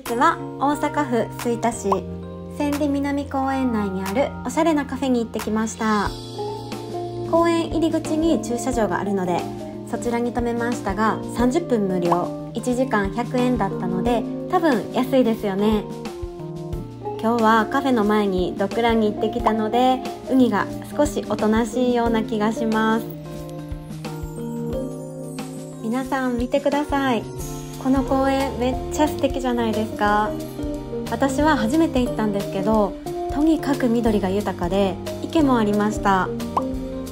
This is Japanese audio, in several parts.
日は大阪府吹田市千里南公園内にあるおしゃれなカフェに行ってきました。公園入り口に駐車場があるのでそちらに停めましたが30分無料1時間100円だったので多分安いですよね。今日はカフェの前にドッグランに行ってきたので海が少しおとなしいような気がします。皆さん見てください。この公園めっちゃ素敵じゃないですか。私は初めて行ったんですけどとにかく緑が豊かで池もありました。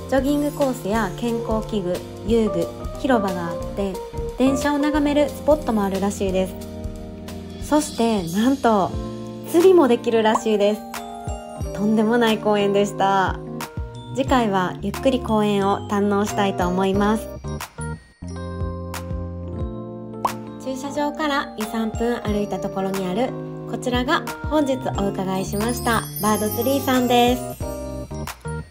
ジョギングコースや健康器具遊具広場があって電車を眺めるスポットもあるらしいです。そしてなんと釣りもできるらしいです。とんでもない公園でした。次回はゆっくり公園を堪能したいと思います。車場から23分歩いたところにあるこちらが本日お伺いしましたバードツリーさんです。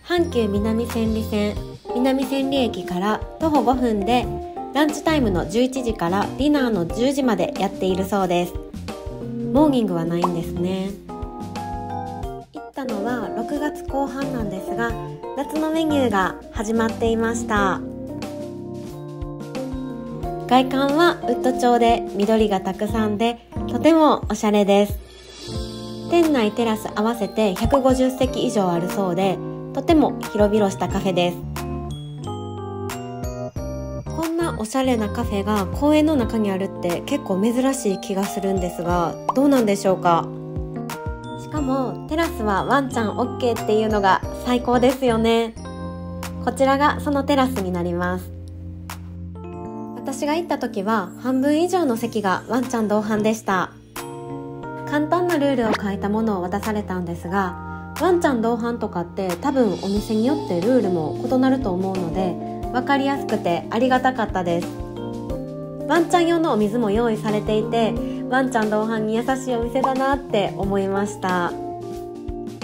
阪急南千里線南千里駅から徒歩5分でランチタイムの11時からディナーの10時までやっているそうです。モーニングはないんですね。行ったのは6月後半なんですが夏のメニューが始まっていました。外観はウッド調で緑がたくさんでとてもおしゃれです。店内テラス合わせて150席以上あるそうでとても広々したカフェです。こんなおしゃれなカフェが公園の中にあるって結構珍しい気がするんですがどうなんでしょうか？しかもテラスはワンちゃん OK っていうのが最高ですよね。こちらがそのテラスになります。私が行った時は半分以上の席がワンちゃん同伴でした。簡単なルールを書いたものを渡されたんですがワンちゃん同伴とかって多分お店によってルールも異なると思うので分かりやすくてありがたかったです。ワンちゃん用のお水も用意されていてワンちゃん同伴に優しいお店だなって思いました。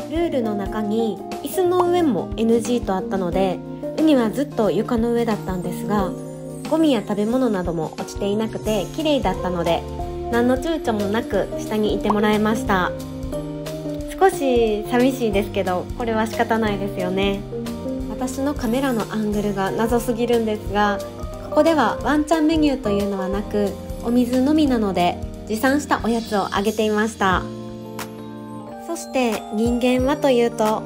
ルールの中に椅子の上も NG とあったので海はずっと床の上だったんですがゴミや食べ物なども落ちていなくて綺麗だったので何の躊躇もなく下にいてもらいました。少し寂しいですけどこれは仕方ないですよね。私のカメラのアングルが謎すぎるんですがここではワンちゃんメニューというのはなくお水のみなので持参したおやつをあげていました。そして人間はというと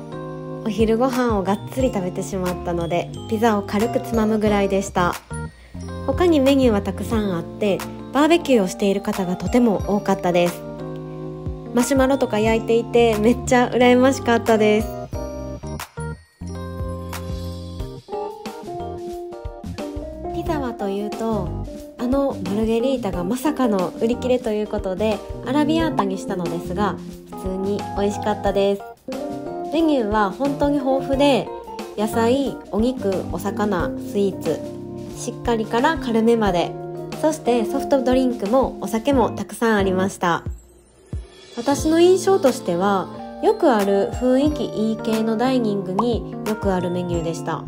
お昼ご飯をがっつり食べてしまったのでピザを軽くつまむぐらいでした。他にメニューはたくさんあってバーベキューをしている方がとても多かったです。マシュマロとか焼いていてめっちゃ羨ましかったです。ピザはというとあのマルゲリータがまさかの売り切れということでアラビアータにしたのですが普通に美味しかったです。メニューは本当に豊富で野菜お肉お魚スイーツ。しっかりから軽めまで。そしてソフトドリンクもお酒もたくさんありました。私の印象としてはよくある雰囲気いい系のダイニングによくあるメニューでした。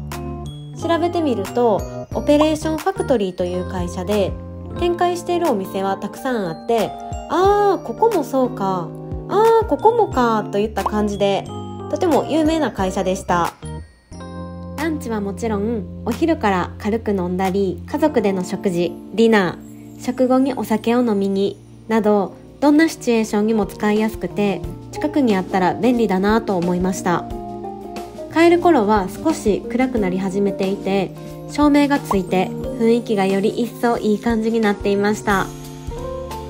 調べてみるとオペレーションファクトリーという会社で展開しているお店はたくさんあってああここもそうか。ああここもかといった感じでとても有名な会社でした。ンチはもちろんお昼から軽く飲んだり家族での食事ディナー食後にお酒を飲みになどどんなシチュエーションにも使いやすくて近くにあったら便利だなと思いました。帰る頃は少し暗くなり始めていて照明がついて雰囲気がより一層いい感じになっていました。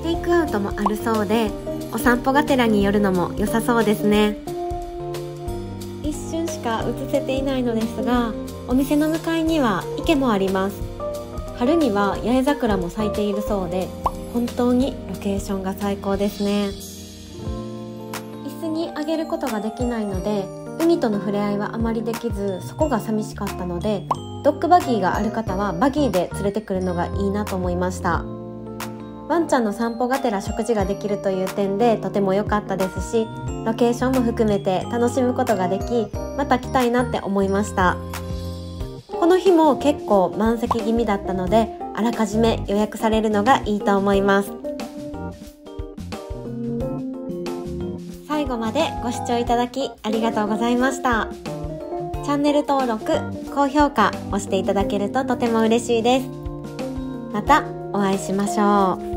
テイクアウトもあるそうでお散歩がてらによるのも良さそうですね。瞬しか映せていないのですがお店の向かいには池もあります。春には八重桜も咲いているそうで本当にロケーションが最高ですね。椅子にあげることができないので海との触れ合いはあまりできずそこが寂しかったのでドッグバギーがある方はバギーで連れてくるのがいいなと思いました。ワンちゃんの散歩がてら食事ができるという点でとても良かったですしロケーションも含めて楽しむことができまた来たいなって思いました。この日も結構満席気味だったのであらかじめ予約されるのがいいと思います。最後までご視聴いただきありがとうございました。チャンネル登録高評価をしていただけるととても嬉しいです。またお会いしましょう。